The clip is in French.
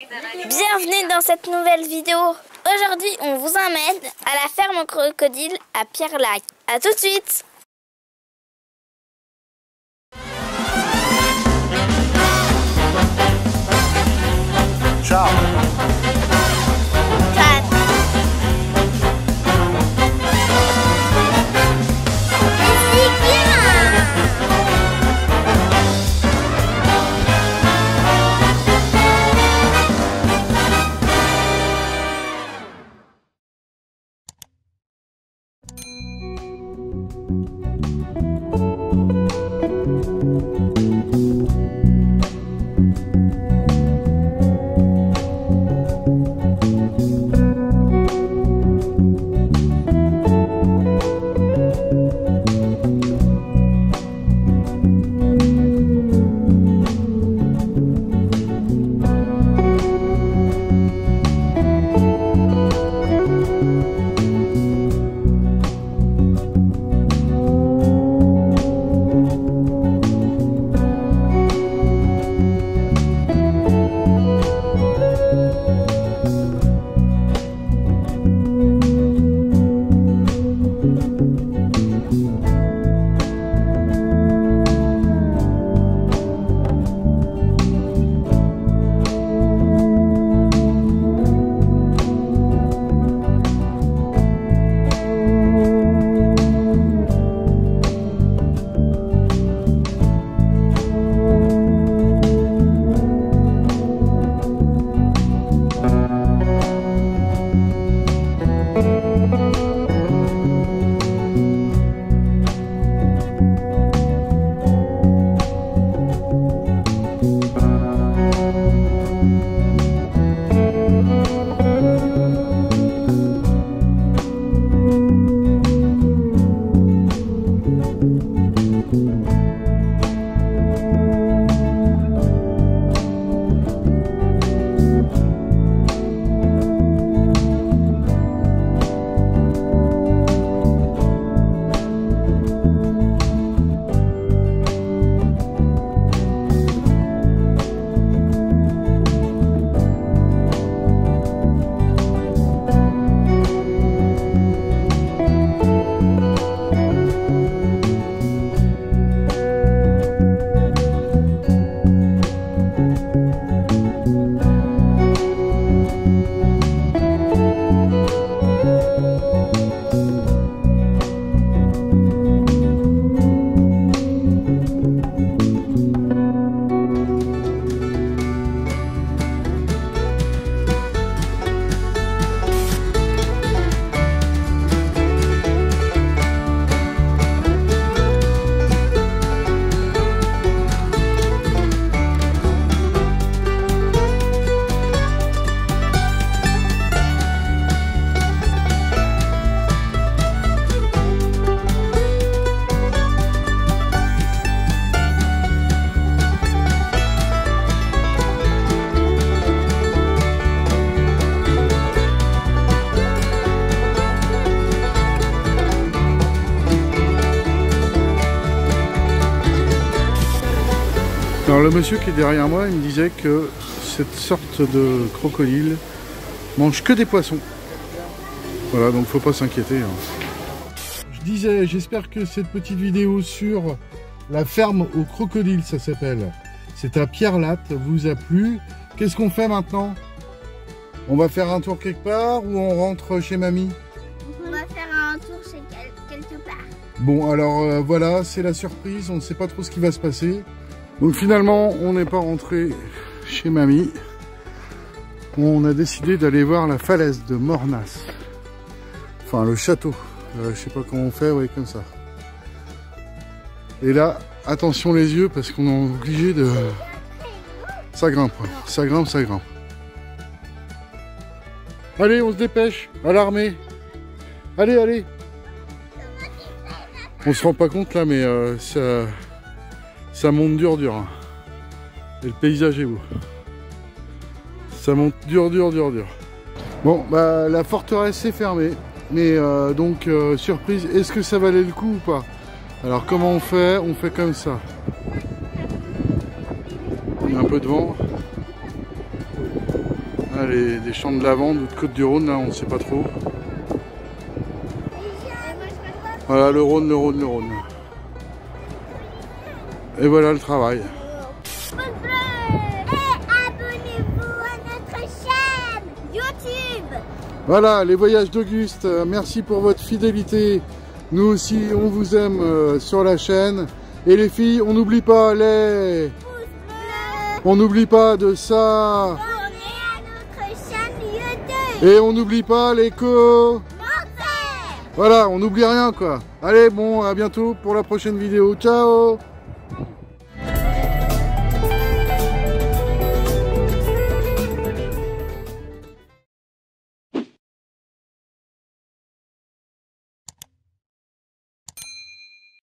Bienvenue dans cette nouvelle vidéo. Aujourd'hui, on vous emmène à la ferme crocodile à Pierre-Lac. A tout de suite Ciao Alors le monsieur qui est derrière moi, il me disait que cette sorte de crocodile mange que des poissons. Voilà, donc faut pas s'inquiéter. hein. Je disais, j'espère que cette petite vidéo sur la ferme au crocodile, ça s'appelle. C'est à Pierre-Latte, vous a plu. Qu'est-ce qu'on fait maintenant? On va faire un tour quelque part ou on rentre chez mamie? On va faire un tour chez quelque part. Bon, alors euh, voilà, c'est la surprise. On ne sait pas trop ce qui va se passer. Donc finalement, on n'est pas rentré chez mamie. On a décidé d'aller voir la falaise de Mornas. Enfin, le château. Euh, je sais pas comment on fait, oui, comme ça. Et là, attention les yeux parce qu'on est obligé de... Ça grimpe, ça grimpe, ça grimpe. Allez, on se dépêche, à l'armée. Allez, allez. On se rend pas compte là, mais euh, ça, ça monte dur, dur. hein. Et le paysage est beau. Ça monte dur, dur, dur, dur. Bon, bah la forteresse est fermée. Mais euh, donc, euh, surprise, est-ce que ça valait le coup ou pas? Alors, comment on fait? On fait comme ça. Y a un peu de vent. Allez, des champs de lavande ou de côte du Rhône, là, on ne sait pas trop. Voilà, le Rhône, le Rhône, le Rhône. Et voilà le travail. Pouce bleu Et abonnez-vous à notre chaîne YouTube Voilà, les voyages d'Auguste, euh, merci pour votre fidélité. Nous aussi, on vous aime euh, sur la chaîne. Et les filles, on n'oublie pas les... On n'oublie pas de ça. Abonnez à notre chaîne YouTube Et on n'oublie pas les co... Voilà, on n'oublie rien quoi. Allez, bon, à bientôt pour la prochaine vidéo. Ciao